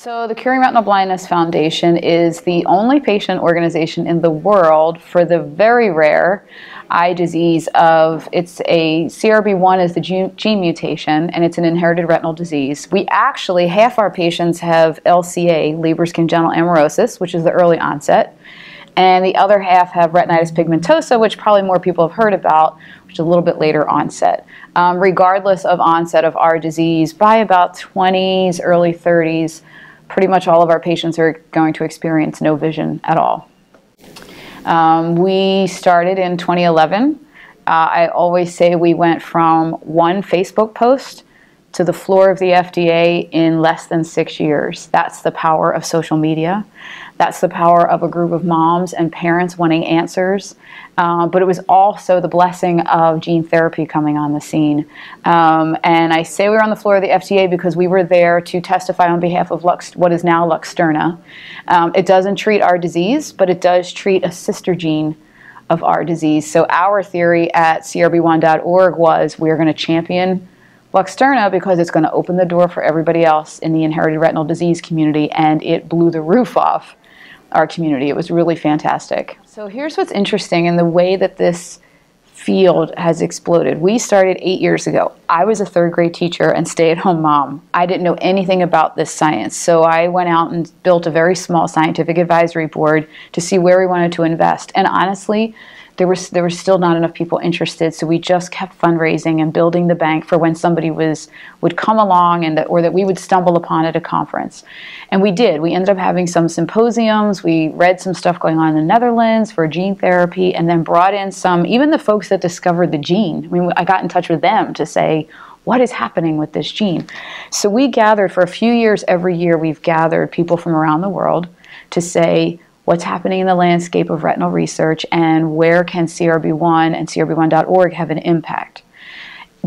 So, the Curing Retinal Blindness Foundation is the only patient organization in the world for the very rare eye disease of it's a CRB1 is the gene mutation and it's an inherited retinal disease. We actually half our patients have LCA, Leber's congenital amaurosis, which is the early onset, and the other half have retinitis pigmentosa, which probably more people have heard about, which is a little bit later onset. Um, regardless of onset of our disease, by about 20s, early 30s pretty much all of our patients are going to experience no vision at all. Um, we started in 2011. Uh, I always say we went from one Facebook post to the floor of the FDA in less than six years. That's the power of social media. That's the power of a group of moms and parents wanting answers. Uh, but it was also the blessing of gene therapy coming on the scene. Um, and I say we were on the floor of the FDA because we were there to testify on behalf of Lux, what is now Luxturna. Um, it doesn't treat our disease, but it does treat a sister gene of our disease. So our theory at crb1.org was we're going to champion Luxturna because it's going to open the door for everybody else in the inherited retinal disease community, and it blew the roof off our community. It was really fantastic. So here's what's interesting in the way that this field has exploded. We started eight years ago. I was a third grade teacher and stay at home mom. I didn't know anything about this science. So I went out and built a very small scientific advisory board to see where we wanted to invest. And honestly, there was there was still not enough people interested, so we just kept fundraising and building the bank for when somebody was would come along and that or that we would stumble upon at a conference. And we did. We ended up having some symposiums. We read some stuff going on in the Netherlands for gene therapy, and then brought in some even the folks that discovered the gene. I mean, I got in touch with them to say what is happening with this gene. So we gathered for a few years every year. We've gathered people from around the world to say what's happening in the landscape of retinal research and where can CRB1 and CRB1.org have an impact.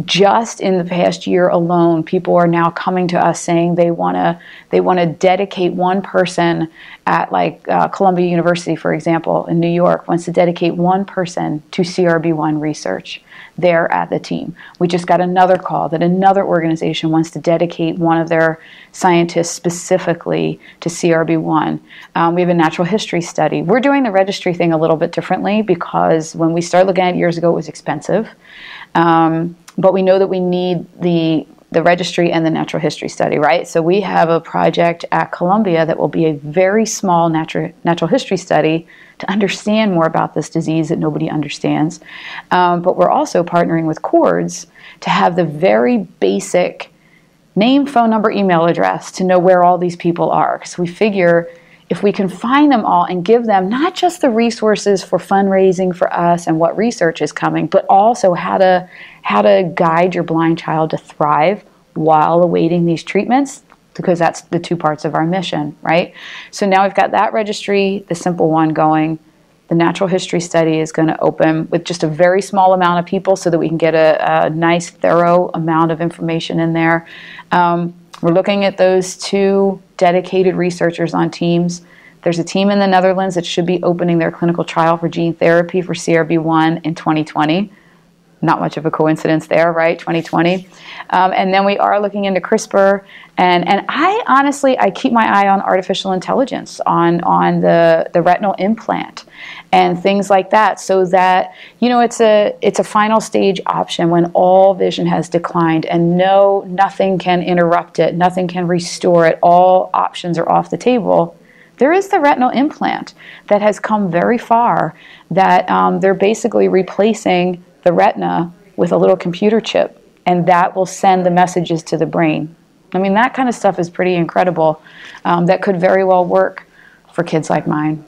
Just in the past year alone, people are now coming to us saying they want to they want to dedicate one person at like uh, Columbia University, for example, in New York, wants to dedicate one person to CRB1 research there at the team. We just got another call that another organization wants to dedicate one of their scientists specifically to CRB1. Um, we have a natural history study. We're doing the registry thing a little bit differently because when we started looking at it years ago, it was expensive. Um, but we know that we need the the registry and the natural history study, right? So we have a project at Columbia that will be a very small natural natural history study to understand more about this disease that nobody understands. Um, but we're also partnering with CORDS to have the very basic name, phone number, email address to know where all these people are. Because we figure if we can find them all and give them not just the resources for fundraising for us and what research is coming, but also how to how to guide your blind child to thrive while awaiting these treatments, because that's the two parts of our mission, right? So now we've got that registry, the simple one going. The natural history study is going to open with just a very small amount of people so that we can get a, a nice, thorough amount of information in there. Um, we're looking at those two dedicated researchers on teams. There's a team in the Netherlands that should be opening their clinical trial for gene therapy for CRB1 in 2020 not much of a coincidence there, right? 2020. Um, and then we are looking into CRISPR. And, and I honestly, I keep my eye on artificial intelligence, on, on the, the retinal implant and things like that so that, you know, it's a, it's a final stage option when all vision has declined and no, nothing can interrupt it, nothing can restore it, all options are off the table. There is the retinal implant that has come very far that um, they're basically replacing the retina with a little computer chip, and that will send the messages to the brain. I mean, that kind of stuff is pretty incredible. Um, that could very well work for kids like mine.